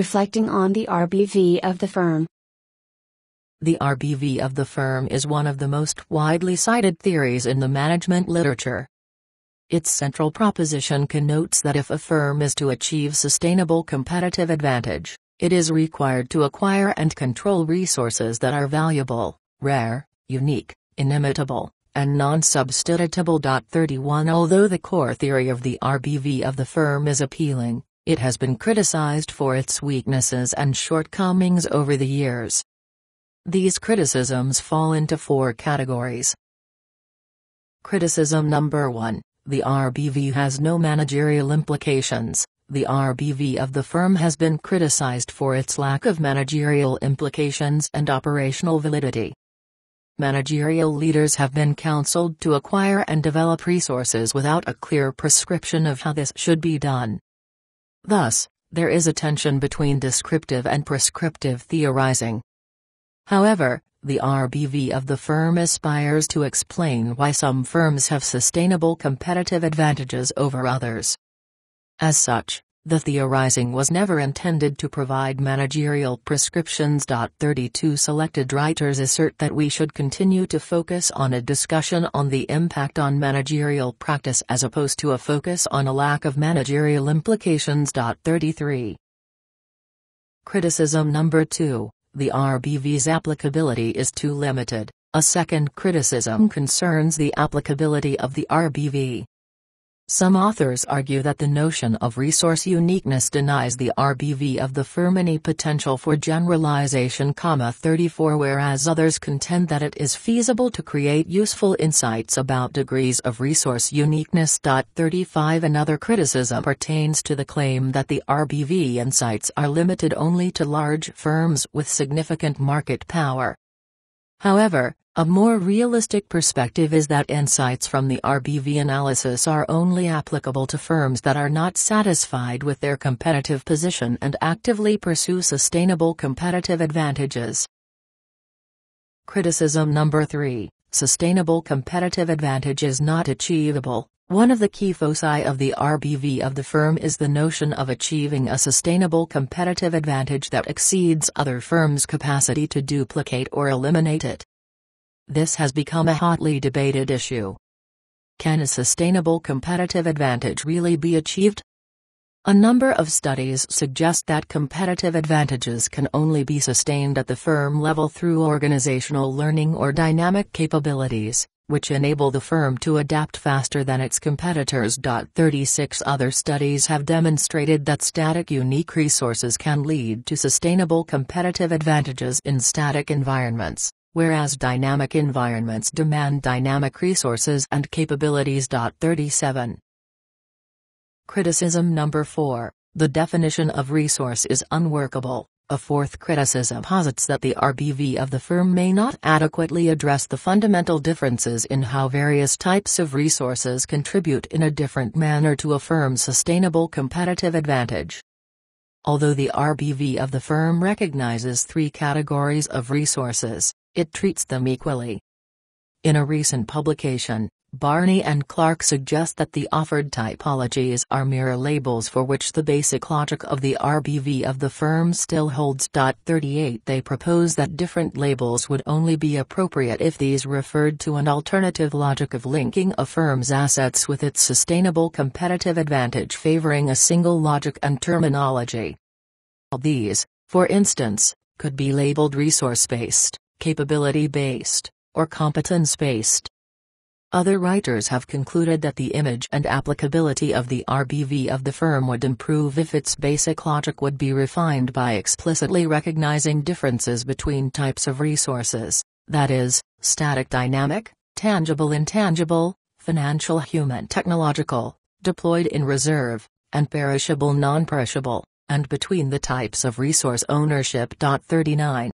reflecting on the RBV of the firm. The RBV of the firm is one of the most widely cited theories in the management literature. Its central proposition connotes that if a firm is to achieve sustainable competitive advantage, it is required to acquire and control resources that are valuable, rare, unique, inimitable, and non-substitutable. 31 Although the core theory of the RBV of the firm is appealing, it has been criticized for its weaknesses and shortcomings over the years. These criticisms fall into four categories. Criticism number 1 The RBV has no managerial implications. The RBV of the firm has been criticized for its lack of managerial implications and operational validity. Managerial leaders have been counseled to acquire and develop resources without a clear prescription of how this should be done. Thus, there is a tension between descriptive and prescriptive theorizing. However, the RBV of the firm aspires to explain why some firms have sustainable competitive advantages over others. As such, the theorizing was never intended to provide managerial prescriptions. 32 Selected writers assert that we should continue to focus on a discussion on the impact on managerial practice as opposed to a focus on a lack of managerial implications. 33 Criticism number 2 the RBV's applicability is too limited. A second criticism concerns the applicability of the RBV. Some authors argue that the notion of resource uniqueness denies the RBV of the firm any potential for generalization, 34 whereas others contend that it is feasible to create useful insights about degrees of resource uniqueness. 35 Another criticism pertains to the claim that the RBV insights are limited only to large firms with significant market power. However, a more realistic perspective is that insights from the RBV analysis are only applicable to firms that are not satisfied with their competitive position and actively pursue sustainable competitive advantages. Criticism number 3 Sustainable competitive advantage is not achievable. One of the key foci of the RBV of the firm is the notion of achieving a sustainable competitive advantage that exceeds other firms' capacity to duplicate or eliminate it. This has become a hotly debated issue. Can a sustainable competitive advantage really be achieved? A number of studies suggest that competitive advantages can only be sustained at the firm level through organizational learning or dynamic capabilities, which enable the firm to adapt faster than its competitors. 36 other studies have demonstrated that static unique resources can lead to sustainable competitive advantages in static environments whereas dynamic environments demand dynamic resources and capabilities. 37. Criticism number 4 The definition of resource is unworkable. A fourth criticism posits that the RBV of the firm may not adequately address the fundamental differences in how various types of resources contribute in a different manner to a firm's sustainable competitive advantage. Although the RBV of the firm recognizes three categories of resources, it treats them equally. In a recent publication, Barney and Clark suggest that the offered typologies are mere labels for which the basic logic of the RBV of the firm still holds. 38 They propose that different labels would only be appropriate if these referred to an alternative logic of linking a firm's assets with its sustainable competitive advantage favoring a single logic and terminology. These, for instance, could be labeled resource-based, capability-based, or competence-based. Other writers have concluded that the image and applicability of the RBV of the firm would improve if its basic logic would be refined by explicitly recognizing differences between types of resources, that is, static dynamic, tangible intangible, financial human technological, deployed in reserve, and perishable non-perishable, and between the types of resource ownership. 39.